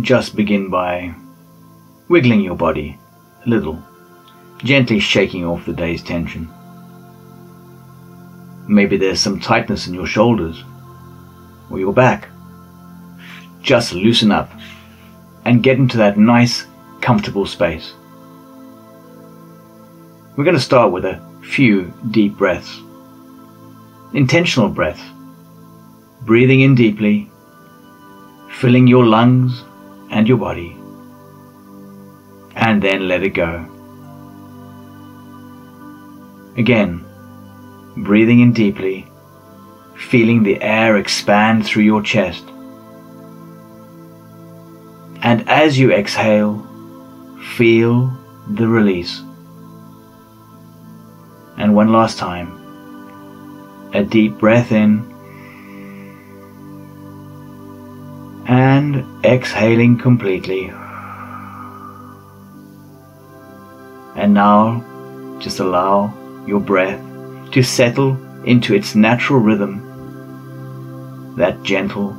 Just begin by wiggling your body a little, gently shaking off the day's tension. Maybe there's some tightness in your shoulders or your back. Just loosen up and get into that nice, comfortable space. We're going to start with a few deep breaths. Intentional breaths. Breathing in deeply, filling your lungs and your body, and then let it go. Again, breathing in deeply, feeling the air expand through your chest. And as you exhale, feel the release. And one last time, a deep breath in and exhaling completely. And now just allow your breath to settle into its natural rhythm, that gentle,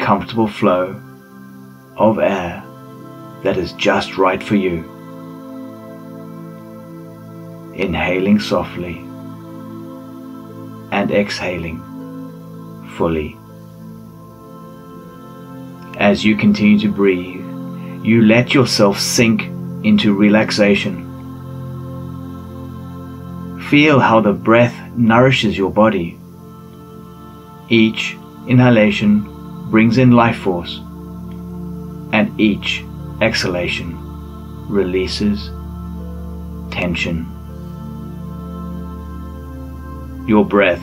comfortable flow of air that is just right for you. Inhaling softly and exhaling fully. As you continue to breathe, you let yourself sink into relaxation. Feel how the breath nourishes your body. Each inhalation brings in life force, and each exhalation releases tension. Your breath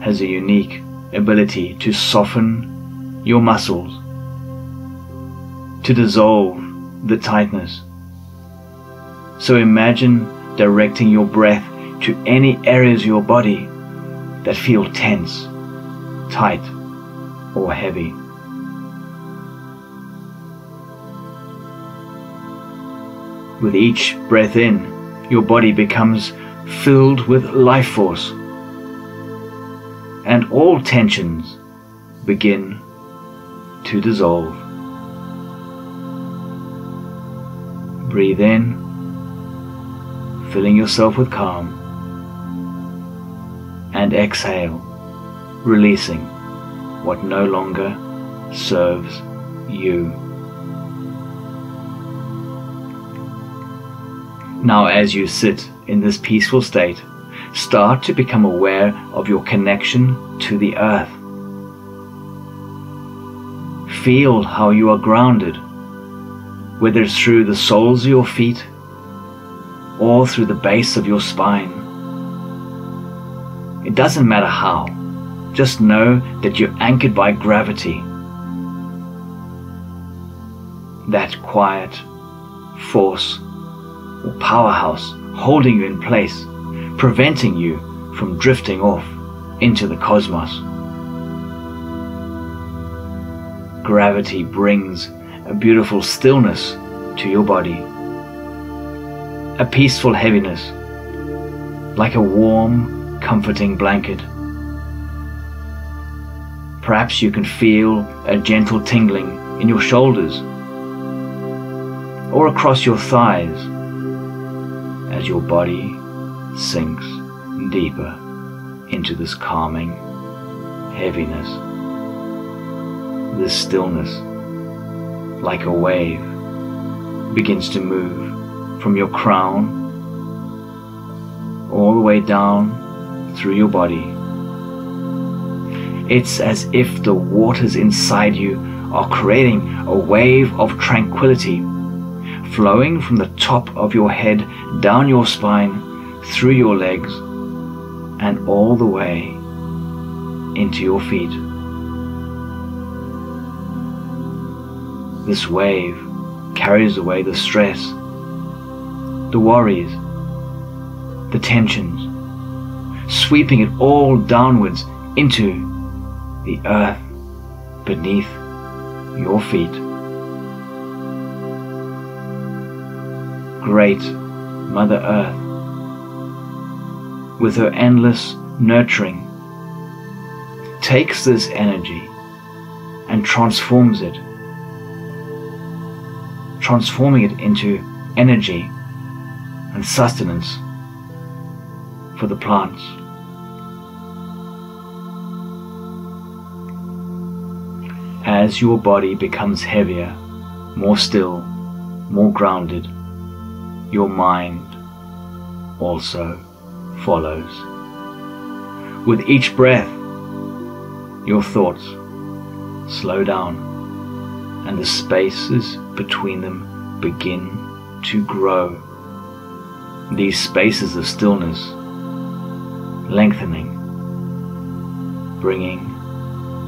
has a unique ability to soften your muscles, to dissolve the tightness. So imagine directing your breath to any areas of your body that feel tense, tight, or heavy. With each breath in, your body becomes filled with life force and all tensions begin to dissolve. Breathe in, filling yourself with calm, and exhale, releasing what no longer serves you. Now, as you sit in this peaceful state, start to become aware of your connection to the earth. Feel how you are grounded, whether it's through the soles of your feet or through the base of your spine. It doesn't matter how, just know that you're anchored by gravity. That quiet force or powerhouse holding you in place preventing you from drifting off into the cosmos. Gravity brings a beautiful stillness to your body, a peaceful heaviness, like a warm, comforting blanket. Perhaps you can feel a gentle tingling in your shoulders or across your thighs as your body sinks deeper into this calming heaviness, this stillness, like a wave, begins to move from your crown all the way down through your body. It's as if the waters inside you are creating a wave of tranquility flowing from the top of your head down your spine through your legs and all the way into your feet. This wave carries away the stress, the worries, the tensions, sweeping it all downwards into the earth beneath your feet. Great Mother Earth with her endless nurturing, takes this energy and transforms it transforming it into energy and sustenance for the plants. As your body becomes heavier, more still, more grounded, your mind also follows. With each breath, your thoughts slow down and the spaces between them begin to grow. These spaces of stillness lengthening, bringing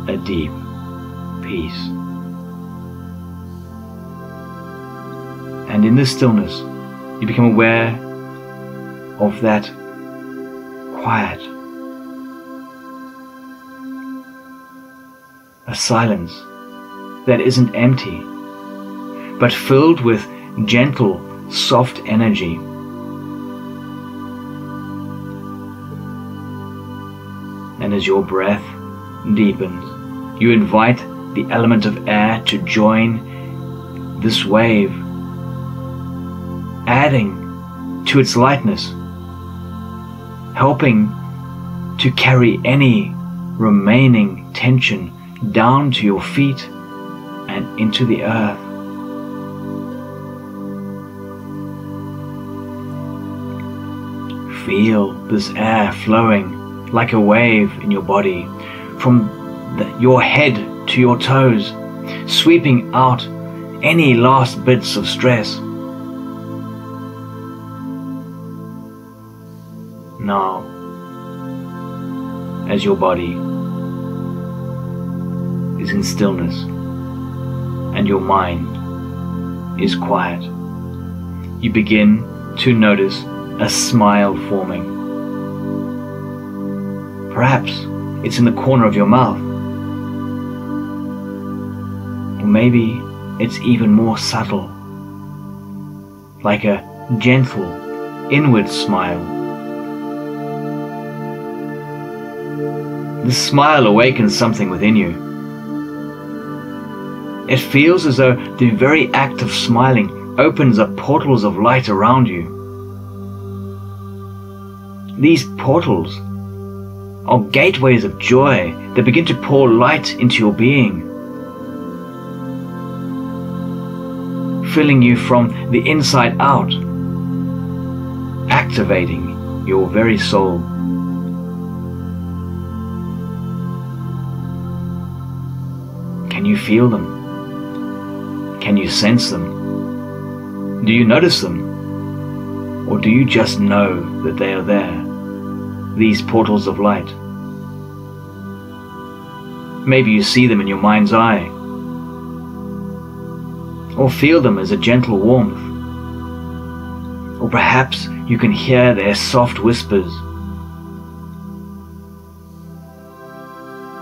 a deep peace. And in this stillness, you become aware of that quiet, a silence that isn't empty, but filled with gentle, soft energy. And as your breath deepens, you invite the element of air to join this wave, adding to its lightness, helping to carry any remaining tension down to your feet and into the earth. Feel this air flowing like a wave in your body from the, your head to your toes, sweeping out any last bits of stress. Now, as your body is in stillness and your mind is quiet, you begin to notice a smile forming. Perhaps it's in the corner of your mouth. Or maybe it's even more subtle, like a gentle inward smile. The smile awakens something within you. It feels as though the very act of smiling opens up portals of light around you. These portals are gateways of joy that begin to pour light into your being, filling you from the inside out, activating your very soul. Can you feel them? Can you sense them? Do you notice them? Or do you just know that they are there? These portals of light. Maybe you see them in your mind's eye, or feel them as a gentle warmth, or perhaps you can hear their soft whispers.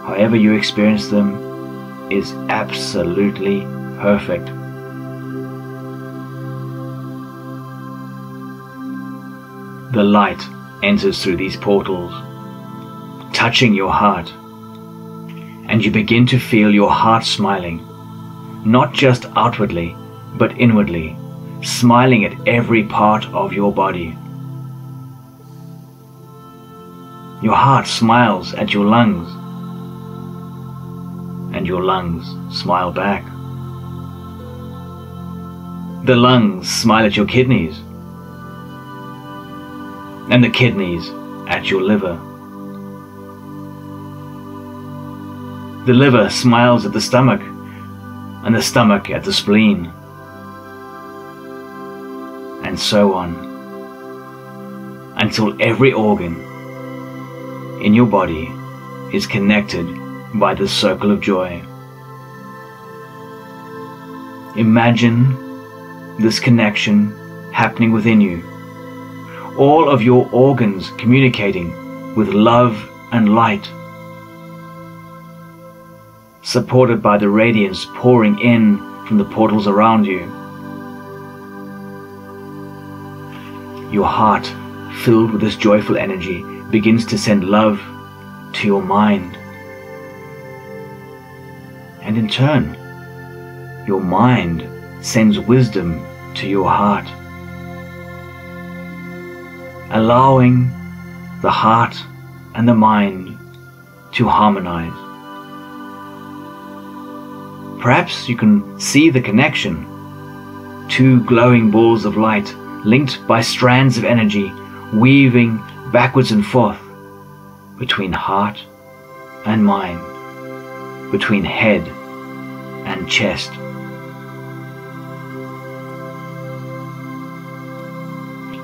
However, you experience them is absolutely perfect. The light enters through these portals, touching your heart. And you begin to feel your heart smiling, not just outwardly, but inwardly, smiling at every part of your body. Your heart smiles at your lungs, and your lungs smile back. The lungs smile at your kidneys, and the kidneys at your liver. The liver smiles at the stomach, and the stomach at the spleen, and so on, until every organ in your body is connected by the circle of joy. Imagine this connection happening within you all of your organs communicating with love and light, supported by the radiance pouring in from the portals around you. Your heart, filled with this joyful energy, begins to send love to your mind. And in turn, your mind sends wisdom to your heart, allowing the heart and the mind to harmonize. Perhaps you can see the connection. Two glowing balls of light linked by strands of energy weaving backwards and forth between heart and mind, between head and chest.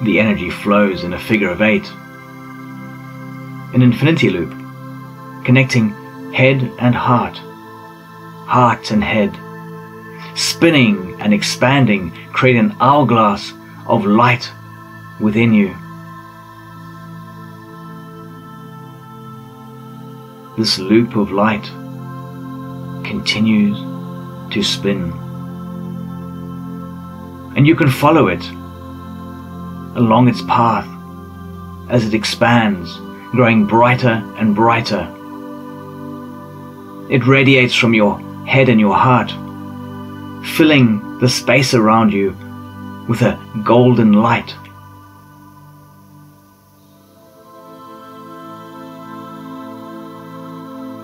The energy flows in a figure of eight, an infinity loop, connecting head and heart, heart and head, spinning and expanding, create an hourglass of light within you. This loop of light continues to spin. And you can follow it along its path as it expands, growing brighter and brighter. It radiates from your head and your heart, filling the space around you with a golden light.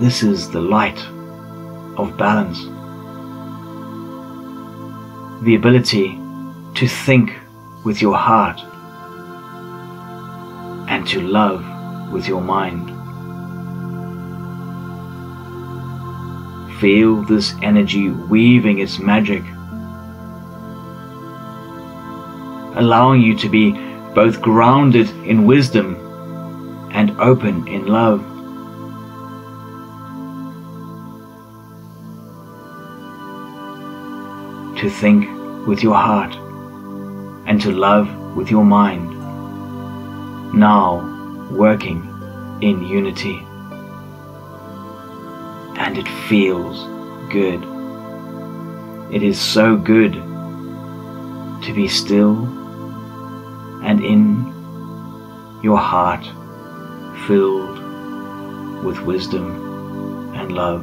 This is the light of balance. The ability to think with your heart to love with your mind. Feel this energy weaving its magic, allowing you to be both grounded in wisdom and open in love. To think with your heart and to love with your mind now working in unity. And it feels good. It is so good to be still and in your heart filled with wisdom and love.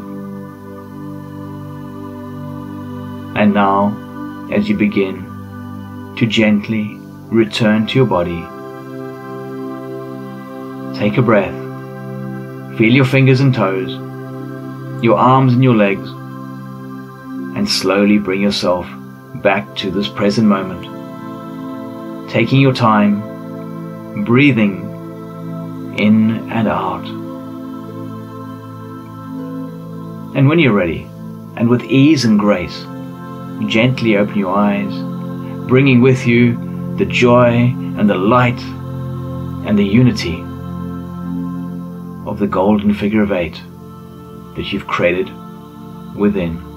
And now, as you begin to gently return to your body, Take a breath. Feel your fingers and toes, your arms and your legs, and slowly bring yourself back to this present moment. Taking your time, breathing in and out. And when you're ready, and with ease and grace, gently open your eyes, bringing with you the joy and the light and the unity of the golden figure of eight that you've created within.